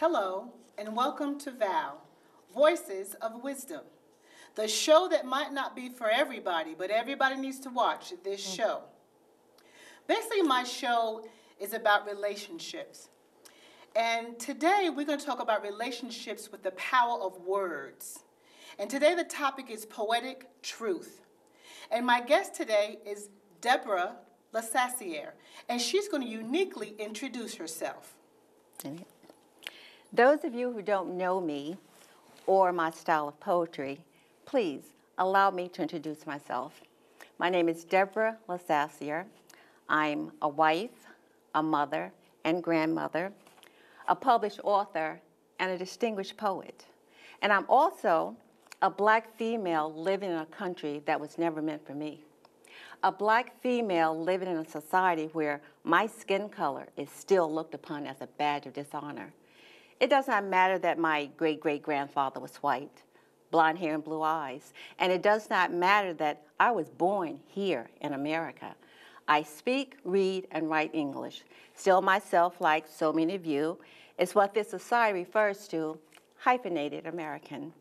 Hello, and welcome to VOW, Voices of Wisdom, the show that might not be for everybody, but everybody needs to watch this Mm. show. Basically, my show is about relationships. And today we're going to talk about relationships with the power of words. And today the topic is poetic truth. And my guest today is Deborah LaSassier, and she's going to uniquely introduce herself. Those of you who don't know me or my style of poetry, please allow me to introduce myself. My name is Deborah LaSassier. I'm a wife, a mother, and grandmother, a published author, and a distinguished poet. And I'm also a black female living in a country that was never meant for me. A black female living in a society where my skin color is still looked upon as a badge of dishonor. It does not matter that my great great grandfather was white, blonde hair and blue eyes. And it does not matter that I was born here in America. I speak, read, and write English. Still myself, like so many of you, is what this society refers to hyphenated American.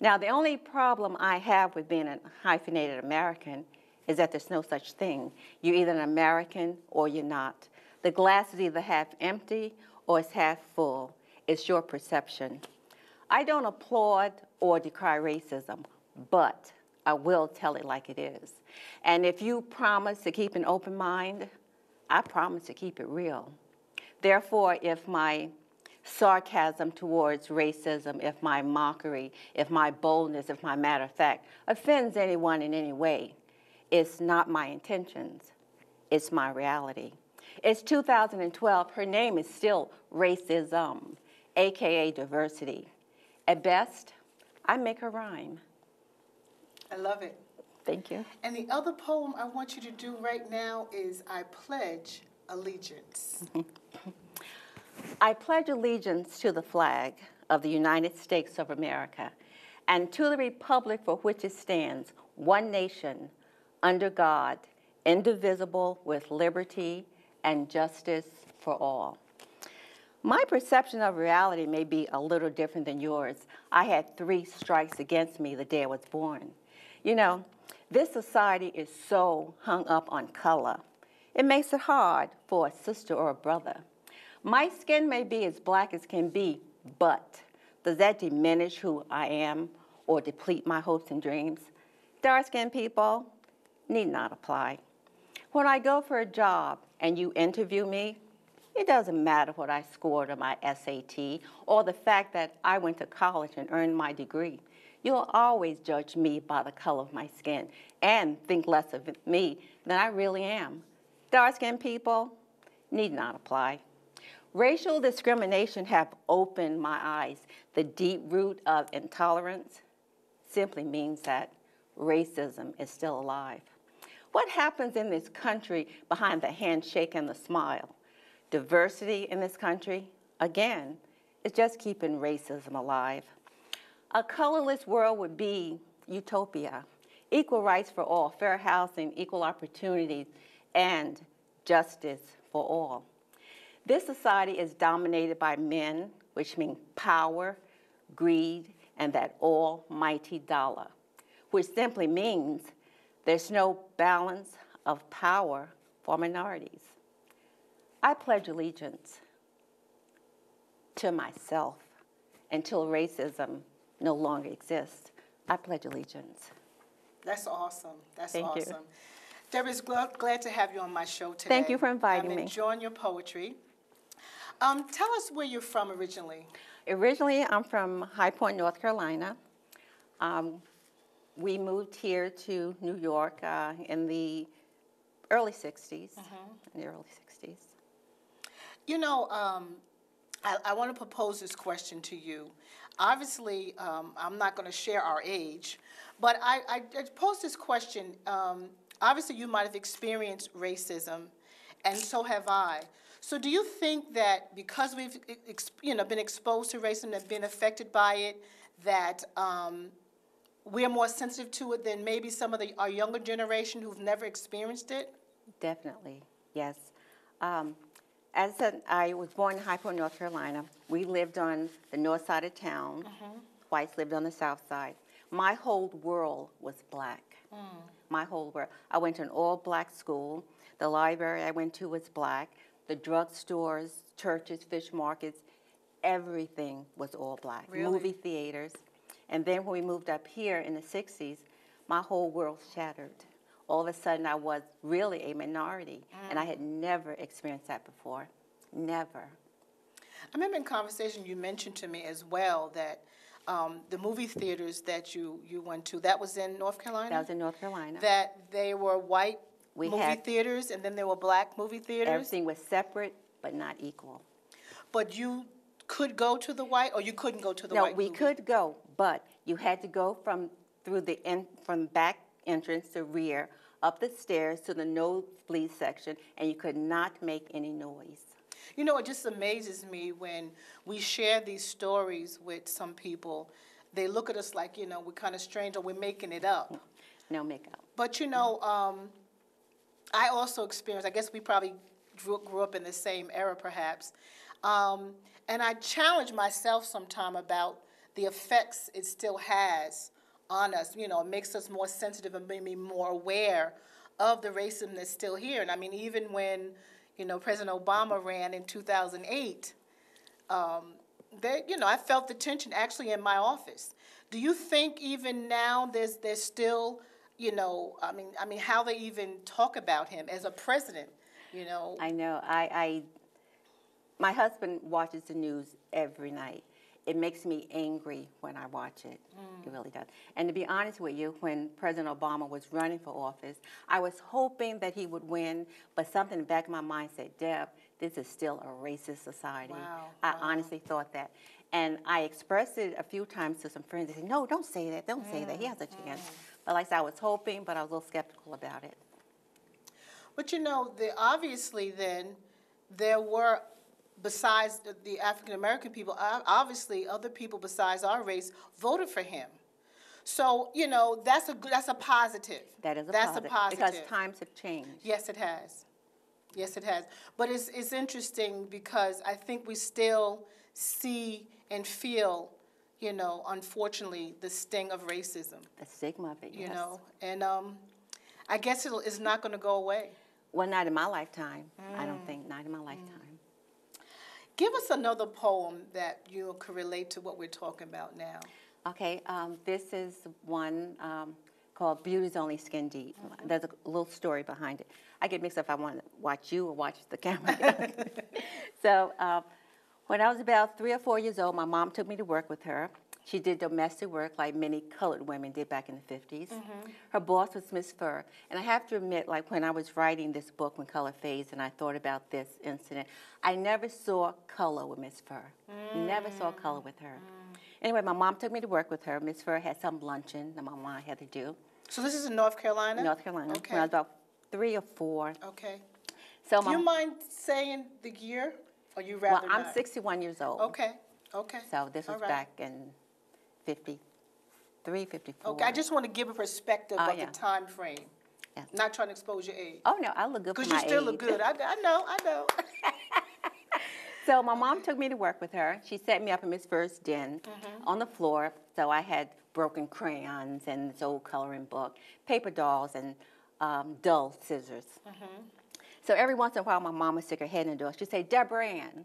Now, the only problem I have with being a hyphenated American is that there's no such thing. You're either an American or you're not. The glass is either half empty or it's half full. It's your perception. I don't applaud or decry racism, but I will tell it like it is. And if you promise to keep an open mind, I promise to keep it real. Therefore, if my sarcasm towards racism, if my mockery, if my boldness, if my matter of fact offends anyone in any way, it's not my intentions, it's my reality. It's 2012, her name is still racism, AKA diversity. At best, I make her rhyme. I love it. Thank you. And the other poem I want you to do right now is I Pledge Allegiance. I pledge allegiance to the flag of the United States of America and to the republic for which it stands, one nation, under God, indivisible, with liberty and justice for all. My perception of reality may be a little different than yours. I had three strikes against me the day I was born. You know, this society is so hung up on color. It makes it hard for a sister or a brother. My skin may be as black as can be, but does that diminish who I am or deplete my hopes and dreams? Dark skinned people need not apply. When I go for a job and you interview me, it doesn't matter what I scored on my SAT or the fact that I went to college and earned my degree. You'll always judge me by the color of my skin and think less of me than I really am. Dark skinned people need not apply. Racial discrimination have opened my eyes. The deep root of intolerance simply means that racism is still alive. What happens in this country behind the handshake and the smile? Diversity in this country, again, is just keeping racism alive. A colorless world would be utopia. Equal rights for all, fair housing, equal opportunities, and justice for all. This society is dominated by men, which means power, greed, and that almighty dollar, which simply means there's no balance of power for minorities. I pledge allegiance to myself until racism no longer exists. I pledge allegiance. That's awesome. That's Thank you. awesome. Deborah's glad, glad to have you on my show today. Thank you for inviting me. I'm me. enjoying your poetry. Um, tell us where you're from originally. Originally, I'm from High Point, North Carolina. Um, we moved here to New York uh, in the early 60s. In the early 60s. You know, um, I, I want to propose this question to you. Obviously, um, I'm not going to share our age, but I, I, I posed this question. Um, obviously, you might have experienced racism, and so have I. So, do you think that because we've you know been exposed to racism and been affected by it, that um, we're more sensitive to it than maybe some of the, our younger generation who've never experienced it? Definitely, yes. Um, as I was born in Point, North Carolina. We lived on the north side of town. Mm-hmm. Whites lived on the south side. My whole world was black. Mm. My whole world. I went to an all-black school. The library I went to was black. The drugstores, churches, fish markets, everything was all black. Really? Movie theaters. And then when we moved up here in the 60s, my whole world shattered. All of a sudden, I was really a minority, and I had never experienced that before. Never. I remember in conversation you mentioned to me as well that um, the movie theaters that you, you went to, that was in North Carolina? That was in North Carolina. That they were white We movie had- theaters and then there were black movie theaters? Everything was separate but not equal. But you could go to the white or you couldn't go to the No, white we movie? could go, but you had to go from through the en- from back entrance to rear, up the stairs to the nosebleed section, and you could not make any noise. You know, it just amazes me when we share these stories with some people. They look at us like, you know, we're kind of strange or we're making it up. No makeup. But you know, um, I also experienced, I guess we probably grew, grew up in the same era perhaps. Um, and I challenge myself sometime about the effects it still has on us. You know, it makes us more sensitive and maybe more aware of the racism that's still here. And I mean, even when, you know, President Obama ran in 2008, um, they, you know, I felt the tension actually in my office. Do you think even now there's there's still, you know, I mean, I mean, how they even talk about him as a president, you know? I know. I, I, my husband watches the news every night. It makes me angry when I watch it. It mm. really does. And to be honest with you, when President Obama was running for office, I was hoping that he would win, but something in the back of my mind said, Deb, this is still a racist society. Wow, I wow. honestly thought that. And I expressed it a few times to some friends. They said, no, don't say that. Don't say that. He has a mm, chance. Mm. But like I said, I was hoping, but I was a little skeptical about it. But you know, the, obviously then, there were, besides the- the African American people, obviously other people besides our race voted for him. So you know, that's a good- that's a positive. That is a that's positive. a positive. Because times have changed. Yes, it has. Yes, it has. But it's, it's interesting because I think we still see and feel, you know, unfortunately, the sting of racism, The stigma of it, Yes. you know? And um, I guess it'll, it's not going to go away. Well, not in my lifetime. I Mm. don't think, not in my lifetime. Give us another poem that you could relate to what we're talking about now. Okay, um, this is one um, called Beauty's Only Skin Deep. Mm-hmm. There's a little story behind it. I get mixed up if I want to watch you or watch the camera. so, um, when I was about three or four years old, my mom took me to work with her. She did domestic work like many colored women did back in the 50s. Mm-hmm. Her boss was Miss Fur. And I have to admit, like when I was writing this book, When Color Fades, and I thought about this incident, I never saw color with Miss Fur. Never saw mm. color with her. Mm. Anyway, my mom took me to work with her. Miss Fur had some luncheon that my mom had to do. So this is in North Carolina? North Carolina. Okay. When I was about three or four. Okay. So Do my you mind saying the year, or you rather well, I'm not? 61 years old. Okay, okay. So this was right. back in 53, 54. Okay, I just want to give a perspective Oh, of yeah. the time frame. Yeah. Not trying to expose your age. Oh no, I look good for Because my you still look age. good. I, I know, I know. So my mom took me to work with her. She set me up in Miss Fur's den Mm-hmm. on the floor. So I had broken crayons and this old coloring book, paper dolls, and um, dull scissors. Mm-hmm. So every once in a while, my mom would stick her head in the door. She'd say, Deborah Ann.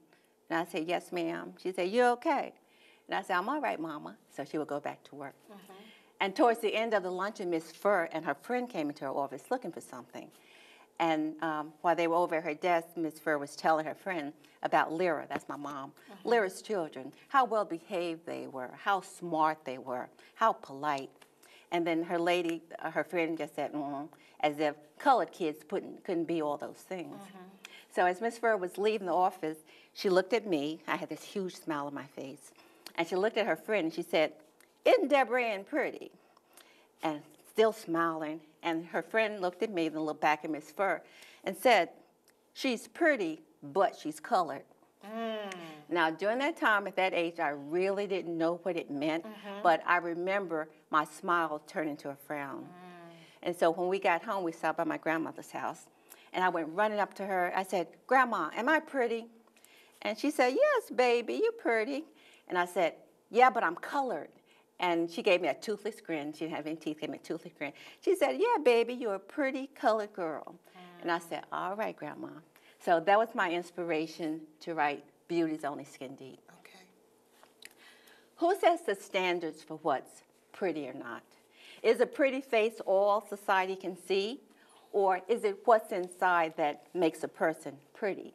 And I'd say, yes, ma'am. She'd say, you okay? And I said, I'm all right, mama. So she would go back to work. Mm-hmm. And towards the end of the luncheon, Miss Fur and her friend came into her office looking for something. And um, while they were over at her desk, Miss Fur was telling her friend about Lyra, that's my mom, Lyra's children, how well behaved they were, how smart they were, how polite. And then her lady, uh, her friend just said, mm -hmm, as if colored kids couldn't, couldn't be all those things. So as Miss Fur was leaving the office, she looked at me. I had this huge smile on my face. And she looked at her friend and she said, Isn't Deborah Ann pretty? And still smiling. And her friend looked at me, then looked back at Miss Fur and said, She's pretty, but she's colored. Mm. Now, during that time, at that age, I really didn't know what it meant, mm-hmm. but I remember my smile turned into a frown. Mm. And so when we got home, we stopped by my grandmother's house. And I went running up to her. I said, Grandma, am I pretty? And she said, Yes, baby, you're pretty. And I said, Yeah, but I'm colored. And she gave me a toothless grin. She didn't have any teeth, gave me a toothless grin. She said, Yeah, baby, you're a pretty colored girl. And I said, All right, Grandma. So that was my inspiration to write Beauty's Only Skin Deep. Okay. Who sets the standards for what's pretty or not? Is a pretty face all society can see? Or is it what's inside that makes a person pretty?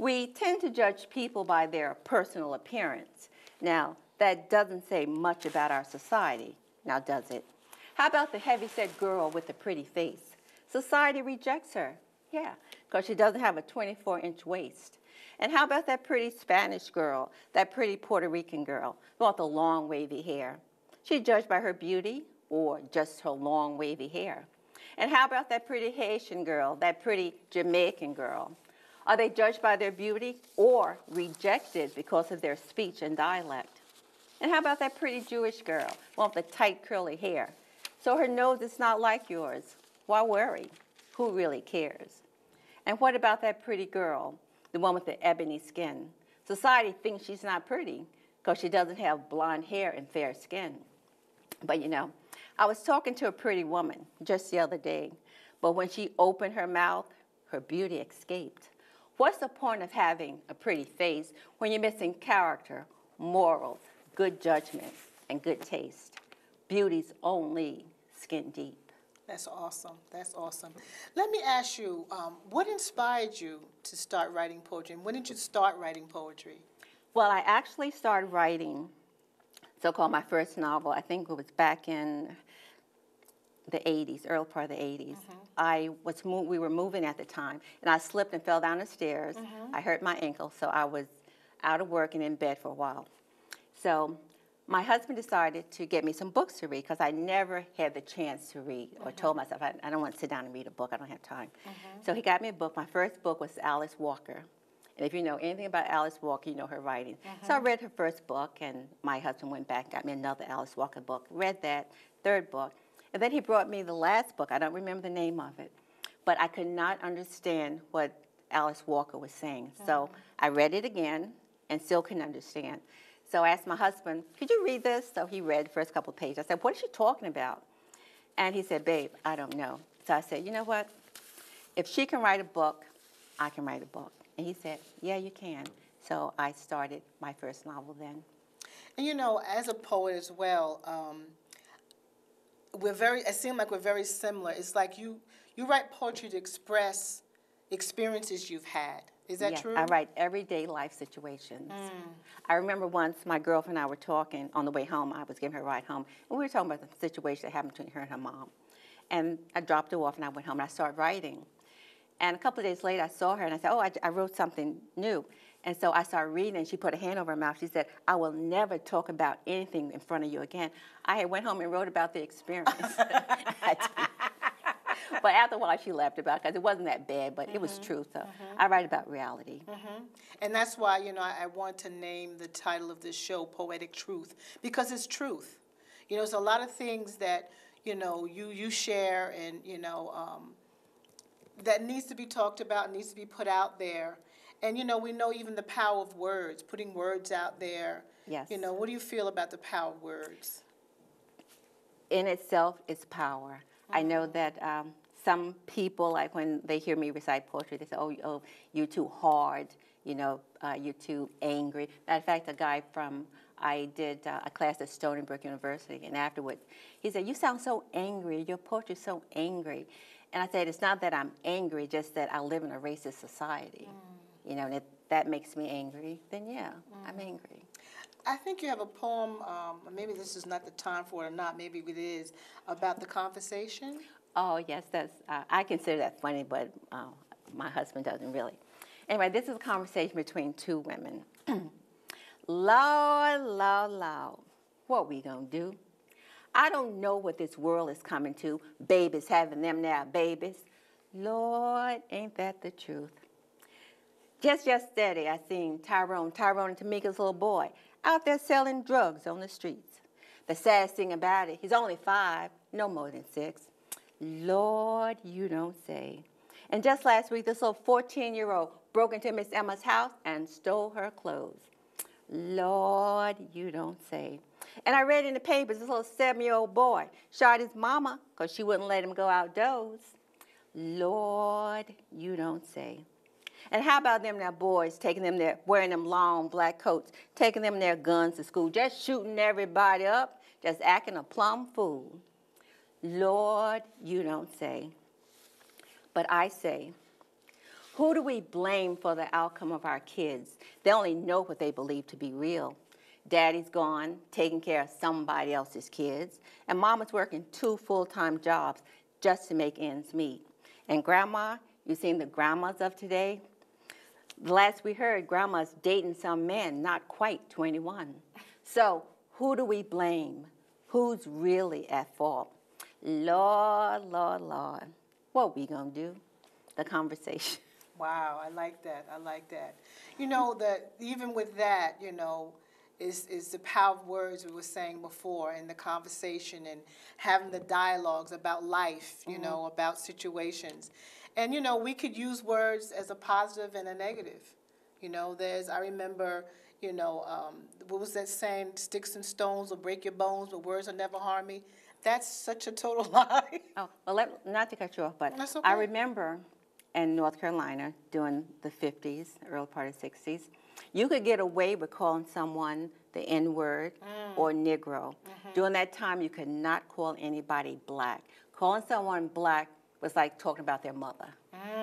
We tend to judge people by their personal appearance. Now, that doesn't say much about our society, now does it? How about the heavyset girl with the pretty face? Society rejects her, yeah, because she doesn't have a 24 inch waist. And how about that pretty Spanish girl, that pretty Puerto Rican girl with the long wavy hair? She's judged by her beauty or just her long wavy hair. And how about that pretty Haitian girl, that pretty Jamaican girl? Are they judged by their beauty or rejected because of their speech and dialect? And how about that pretty Jewish girl, one with the tight curly hair? So her nose is not like yours. Why worry? Who really cares? And what about that pretty girl, the one with the ebony skin? Society thinks she's not pretty because she doesn't have blonde hair and fair skin. But you know, I was talking to a pretty woman just the other day, but when she opened her mouth, her beauty escaped. What's the point of having a pretty face when you're missing character, morals, good judgment, and good taste? Beauty's only skin deep. That's awesome. That's awesome. Let me ask you, um, what inspired you to start writing poetry? And when did you start writing poetry? Well, I actually started writing so-called my first novel. I think it was back in the 80s, early part of the 80s. Mm-hmm. I was mo- we were moving at the time, and I slipped and fell down the stairs. Mm-hmm. I hurt my ankle, so I was out of work and in bed for a while. So my husband decided to get me some books to read because I never had the chance to read or mm-hmm. told myself I, I don't want to sit down and read a book. I don't have time. So he got me a book. My first book was Alice Walker. And if you know anything about Alice Walker, you know her writing. So I read her first book, and my husband went back and got me another Alice Walker book. Read that, third book. And then he brought me the last book. I don't remember the name of it. But I could not understand what Alice Walker was saying. So I read it again and still couldn't understand. So I asked my husband, could you read this? So he read the first couple of pages. I said, what is she talking about? And he said, babe, I don't know. So I said, you know what? If she can write a book, I can write a book. And he said, yeah, you can. So I started my first novel then. And you know, as a poet as well, um, we're very. It seems like we're very similar. It's like you you write poetry to express experiences you've had. Is that Yes, true? I write everyday life situations. Mm. I remember once my girlfriend and I were talking on the way home. I was giving her a ride home, and we were talking about the situation that happened between her and her mom. And I dropped her off, and I went home, and I started writing. And a couple of days later, I saw her, and I said, "Oh, I, I wrote something new." And so I started reading, and she put a hand over her mouth. She said, "I will never talk about anything in front of you again." I had went home and wrote about the experience. But after a while, she laughed about it because it wasn't that bad, but it was mm-hmm. true. So mm-hmm. I write about reality. Mm-hmm. And that's why, you know, I, I want to name the title of this show Poetic Truth because it's truth. You know, there's a lot of things that, you know, you, you share and, you know, um, that needs to be talked about, needs to be put out there. And, you know, we know even the power of words, putting words out there. Yes. You know, what do you feel about the power of words? in itself it's power. I know that um, some people, like when they hear me recite poetry, they say, "Oh, oh you're too hard. You know, uh, you're too angry." Matter of fact, a guy from I did uh, a class at Stony Brook University, and afterwards, he said, "You sound so angry. Your poetry's so angry." And I said, "It's not that I'm angry, just that I live in a racist society. You know, and if that makes me angry, then yeah, I'm angry." I think you have a poem, um, maybe this is not the time for it or not, maybe it is, about the conversation. Oh, yes, that's, uh, I consider that funny, but uh, my husband doesn't really. Anyway, this is a conversation between two women. Lord, Lord, Lord, what we gonna do? I don't know what this world is coming to. Babies having them now, babies. Lord, ain't that the truth? Just yesterday, I seen Tyrone, Tyrone and Tamika's little boy, out there selling drugs on the streets. The saddest thing about it, he's only five, no more than six. Lord, you don't say. And just last week, this little 14 year old broke into Miss Emma's house and stole her clothes. Lord, you don't say. And I read in the papers this little seven year old boy shot his mama because she wouldn't let him go outdoors. Lord, you don't say. And how about them now boys taking them there, wearing them long black coats, taking them their guns to school, just shooting everybody up, just acting a plumb fool. Lord, you don't say. But I say, who do we blame for the outcome of our kids? They only know what they believe to be real. Daddy's gone, taking care of somebody else's kids, and mama's working two full time jobs just to make ends meet. And grandma, you've seen the grandmas of today? The last we heard, grandma's dating some man, not quite 21. So, who do we blame? Who's really at fault? Lord, Lord, Lord. What we gonna do? The conversation. Wow, I like that. I like that. You know that even with that, you know, is is the power of words we were saying before in the conversation and having the dialogues about life, you mm-hmm. know, about situations. And you know, we could use words as a positive and a negative. You know, there's I remember, you know, um, what was that saying? Sticks and stones will break your bones, but words will never harm me. That's such a total lie. Oh, well, let, not to cut you off, but That's I remember in North Carolina during the 50s, early part of 60s, you could get away with calling someone the N word Mm. or Negro. Mm-hmm. During that time, you could not call anybody black. Calling someone black was like talking about their mother.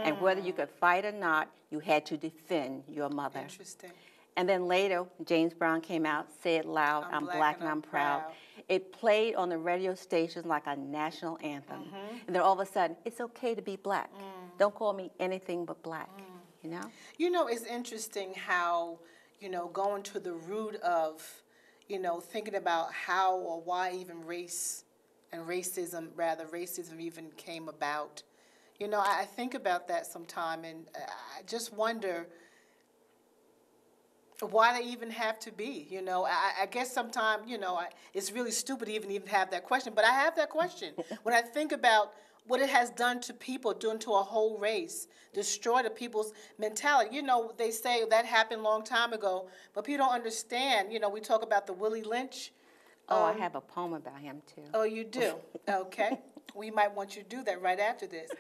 And whether you could fight or not, you had to defend your mother. Interesting. And then later, James Brown came out, said Loud, I'm, black, and I'm proud. It played on the radio stations like a national anthem. Mm-hmm. And then all of a sudden, it's okay to be black. Mm. Don't call me anything but black. Mm. You know? You know, it's interesting how, you know, going to the root of, you know, thinking about how or why even race and racism, rather, racism even came about. You know, I, I think about that sometime and uh, I just wonder why they even have to be. You know, I, I guess sometimes, you know, I, it's really stupid to even even have that question, but I have that question when I think about what it has done to people, done to a whole race, destroyed a people's mentality. You know, they say that happened a long time ago, but people don't understand. You know, we talk about the Willie Lynch. Oh, Um, I have a poem about him too. Oh, you do? Okay. we might want you to do that right after this.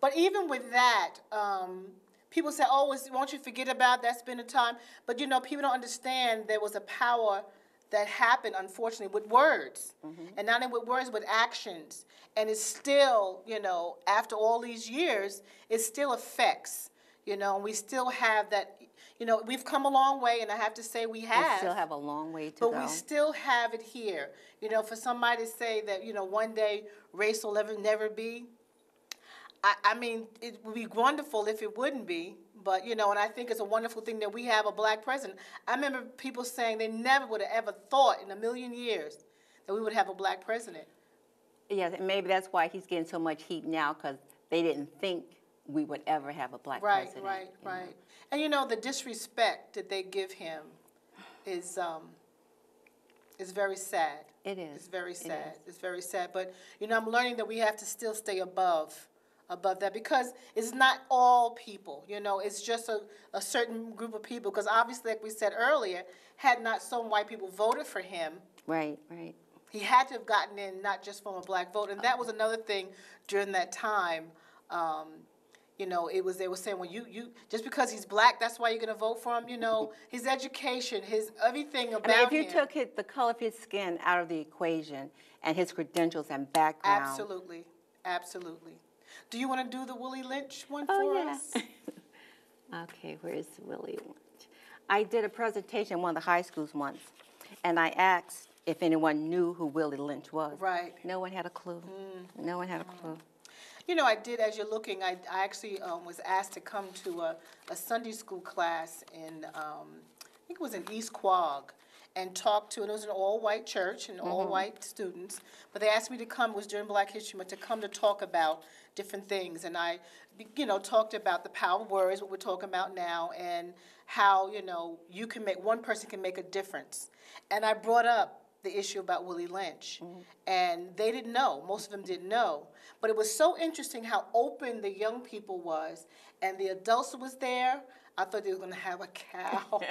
But even with that, um, people say, oh, won't you forget about that's been a time. But you know, people don't understand there was a power that happened, unfortunately, with words. And not only with words, but actions. And it's still, you know, after all these years, it still affects. You know, and we still have that, you know, we've come a long way, and I have to say we We have. still have a long way to But go. But we still have it here. You know, for somebody to say that, you know, one day race will ever never be, I, I mean, it would be wonderful if it wouldn't be. But, you know, and I think it's a wonderful thing that we have a black president. I remember people saying they never would have ever thought in a million years that we would have a black president. yes, and maybe that's why he's getting so much heat now because they didn't think we would ever have a black Right, president. right, know. right. And you know, the disrespect that they give him is, um, is very sad. It is. It's very sad. is. It's very sad. But you know, I'm learning that we have to still stay above, above that because it's not all people. You know, it's just a, a certain group of people. Because obviously, like we said earlier, had not some white people voted for him, Right, right. he had to have gotten in not just from a black vote. And that was another thing during that time. Um, you know, it was they were saying, well, you you just because he's black, that's why you're going to vote for him. You know, his education, his everything about I mean, if you him. took his, the color of his skin out of the equation and his credentials and background. Absolutely, absolutely. Do you want to do the Willie Lynch one Oh, for yeah. us? Okay, where's Willie Lynch? I did a presentation in one of the high schools once, and I asked if anyone knew who Willie Lynch was. Right. No one had a clue. Mm. No one had a clue. You know, I did, as you're looking, I, I actually um, was asked to come to a, a Sunday school class in, um, I think it was in East Quogue, and talk to, and it was an all-white church and all-white students, but they asked me to come, it was during Black History Month, to come to talk about different things. And I, you know, talked about the power of words, what we're talking about now, and how, you know, you can make, one person can make a difference. And I brought up the issue about Willie Lynch. Mm-hmm. And they didn't know, most of them didn't know. But it was so interesting how open the young people was, and the adults was there, I thought they were gonna have a cow.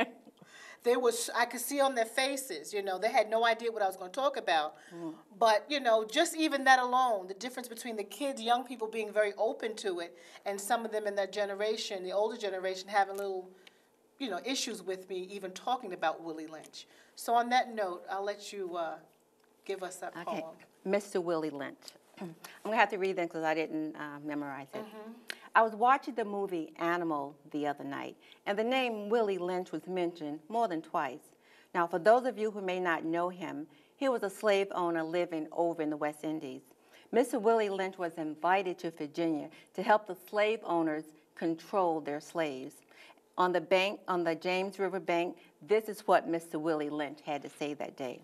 They was, I could see on their faces, you know, they had no idea what I was gonna talk about. Mm-hmm. But, you know, just even that alone, the difference between the kids, young people being very open to it, and some of them in that generation, the older generation, having little, you know, issues with me even talking about Willie Lynch. So on that note, I'll let you, uh, give us that Okay, poem. Mr. Willie Lynch. I'm gonna have to read them because I didn't uh, memorize it. Mm-hmm. I was watching the movie Animal the other night, and the name Willie Lynch was mentioned more than twice. Now, for those of you who may not know him, he was a slave owner living over in the West Indies. Mr. Willie Lynch was invited to Virginia to help the slave owners control their slaves. On the bank, on the James River bank, this is what Mr. Willie Lynch had to say that day.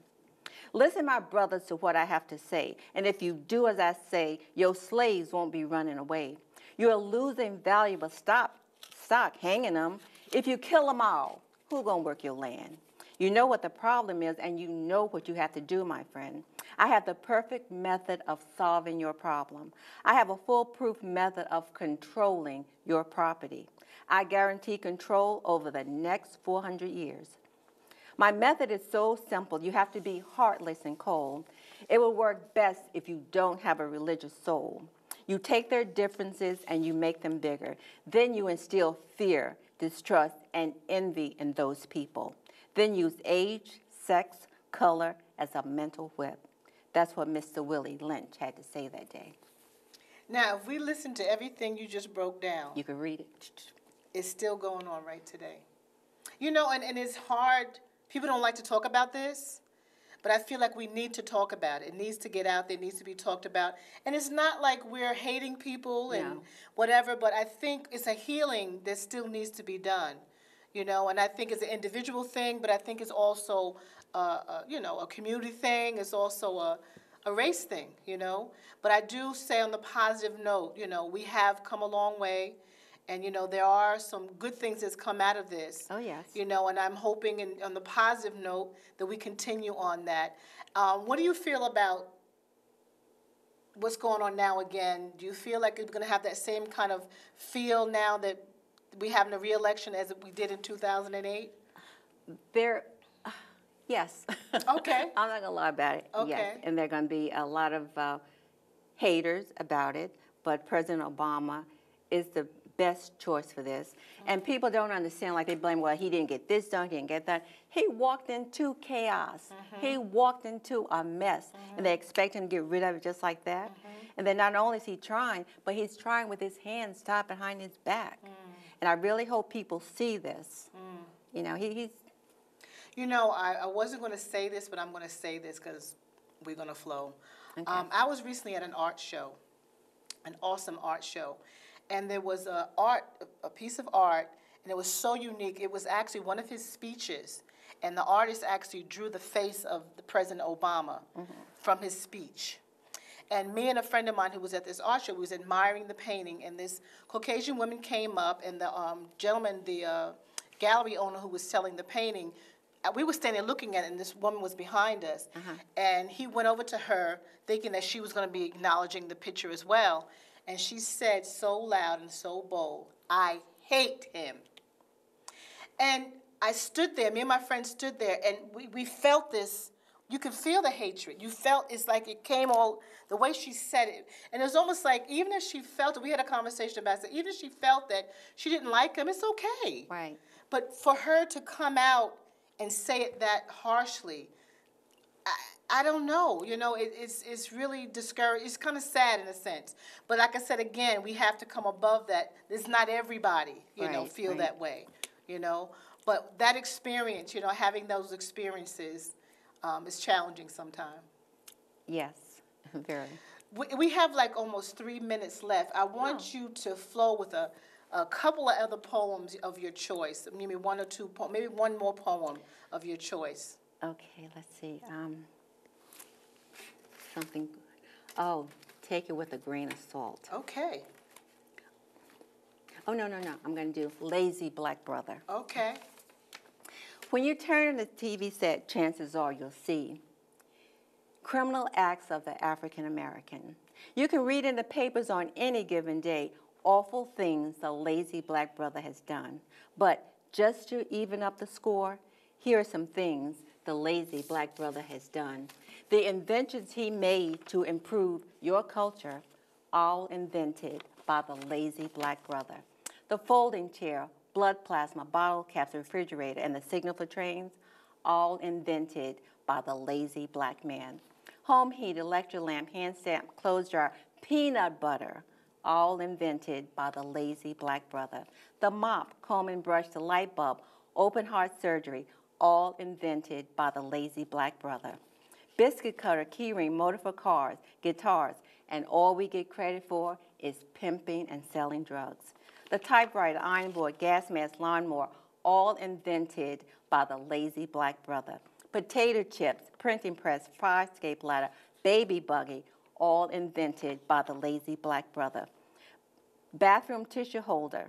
Listen, my brothers, to what I have to say. And if you do as I say, your slaves won't be running away. You are losing valuable stock, stock hanging them. If you kill them all, who gonna work your land? You know what the problem is, and you know what you have to do, my friend. I have the perfect method of solving your problem. I have a foolproof method of controlling your property. I guarantee control over the next 400 years. My method is so simple, you have to be heartless and cold. It will work best if you don't have a religious soul. You take their differences and you make them bigger. Then you instill fear, distrust, and envy in those people. Then use age, sex, color as a mental whip. That's what Mr. Willie Lynch had to say that day. Now, if we listen to everything you just broke down, You can read it. it's still going on right today. You know, and, and it's hard, people don't like to talk about this, but I feel like we need to talk about it. It needs to get out there, it needs to be talked about. And it's not like we're hating people and No. whatever, but I think it's a healing that still needs to be done. You know, and I think it's an individual thing, but I think it's also, uh, uh, you know, a community thing. It's also a, a race thing, you know. But I do say on the positive note, you know, we have come a long way, and you know there are some good things that's come out of this. Oh, yes. You know, and I'm hoping, in, on the positive note, that we continue on that. Um, what do you feel about what's going on now again? Do you feel like you're going to have that same kind of feel now that we have a reelection as we did in 2008? There, yes. Okay. I'm not gonna lie about it. Okay. Yes, and there are gonna be a lot of uh, haters about it, but President Obama is the best choice for this. And people don't understand, like they blame, well, he didn't get this done, he didn't get that. He walked into chaos. Mm-hmm. He walked into a mess, and they mm-hmm. expect him to get rid of it just like that. Mm-hmm. And then not only is he trying, but he's trying with his hands tied behind his back. Mm. And I really hope people see this. Mm. You know, he, he's You know, I, I wasn't going to say this, but I'm going to say this because we're going to flow. Um, I was recently at an art show, an awesome art show, and there was a art, a piece of art, and it was so unique. It was actually one of his speeches, and the artist actually drew the face of the President Obama from his speech. And me and a friend of mine who was at this art show, was admiring the painting, and this Caucasian woman came up, and the um, gentleman, the uh, gallery owner who was selling the painting, Uh, we were standing looking at it, and this woman was behind us. Uh-huh. And he went over to her, thinking that she was going to be acknowledging the picture as well. And she said so loud and so bold, I hate him. And I stood there, me and my friend stood there, and we, we felt this. You could feel the hatred. You felt it's like it came all the way she said it. And it was almost like even if she felt it, we had a conversation about it, even if she felt that she didn't like him, it's okay. right. But for her to come out and say it that harshly, I, I don't know. You know, it, it's it's really discouraging. It's kind of sad in a sense. But like I said again, we have to come above that. It's not everybody, you know, feel right. that way. You know, but that experience, you know, having those experiences, um, is challenging sometimes. Yes, very. We, we have like almost three minutes left. I want you to flow with a, a couple of other poems of your choice. Maybe one or two, po- maybe one more poem of your choice. Okay, let's see. Um, something good. Oh, take it with a grain of salt. Okay, Oh, no, no, no. I'm going to do Lazy Black Brother. okay. When you turn on the TV set, chances are you'll see Criminal Acts of the African American. You can read in the papers on any given day awful things the lazy black brother has done. But just to even up the score, here are some things the lazy black brother has done. The inventions he made to improve your culture, all invented by the lazy black brother. The folding chair, blood plasma, bottle caps, refrigerator, and the signal for trains, all invented by the lazy black man. Home heat, electric lamp, hand stamp, clothes dryer, peanut butter, all invented by the lazy black brother. The mop, comb and brush, the light bulb, open heart surgery, all invented by the lazy black brother. Biscuit cutter, keyring, motor for cars, guitars, and all we get credit for is pimping and selling drugs. The typewriter, iron board, gas mask, lawnmower, all invented by the lazy black brother. Potato chips, printing press, fire escape ladder, baby buggy, all invented by the lazy black brother. Bathroom tissue holder,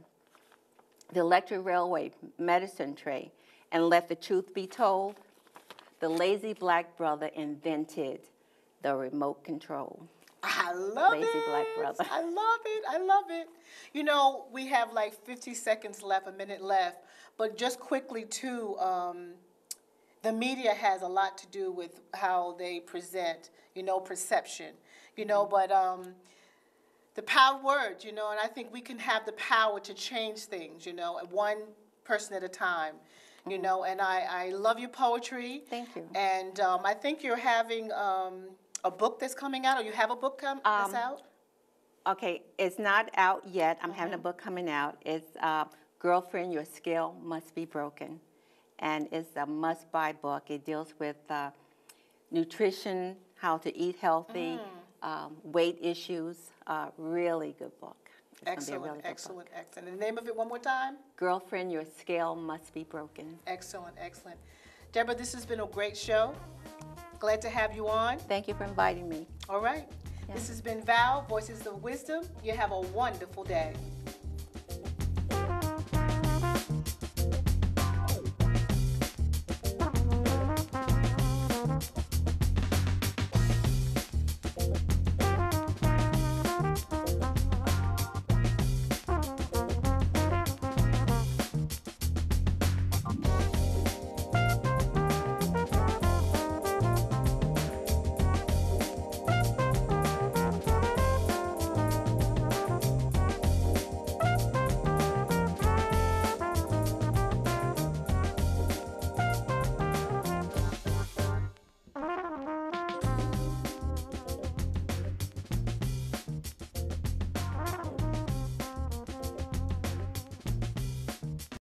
the electric railway medicine tray, and let the truth be told, the lazy black brother invented the remote control. I love Lazy it. black brother. I love it. I love it. You know, we have like 50 seconds left, a minute left, but just quickly too, um, the media has a lot to do with how they present, you know, perception, you know, but um, the power word, you know, and I think we can have the power to change things, you know, one person at a time, you know, and I, I love your poetry. Thank you. And um, I think you're having um, a book that's coming out, or you have a book come, that's Um, out? Okay, it's not out yet. I'm having a book coming out. It's uh, Girlfriend, Your Scale Must Be Broken. And it's a must buy book. It deals with uh, nutrition, how to eat healthy, um, weight issues. Uh, really good book. It's gonna be a Excellent, really good book. excellent, excellent. And the name of it one more time? Girlfriend, Your Scale Must Be Broken. Excellent, excellent. Deborah, this has been a great show. Glad to have you on. Thank you for inviting me. All right. This has been VOW, Voices of Wisdom. You have a wonderful day.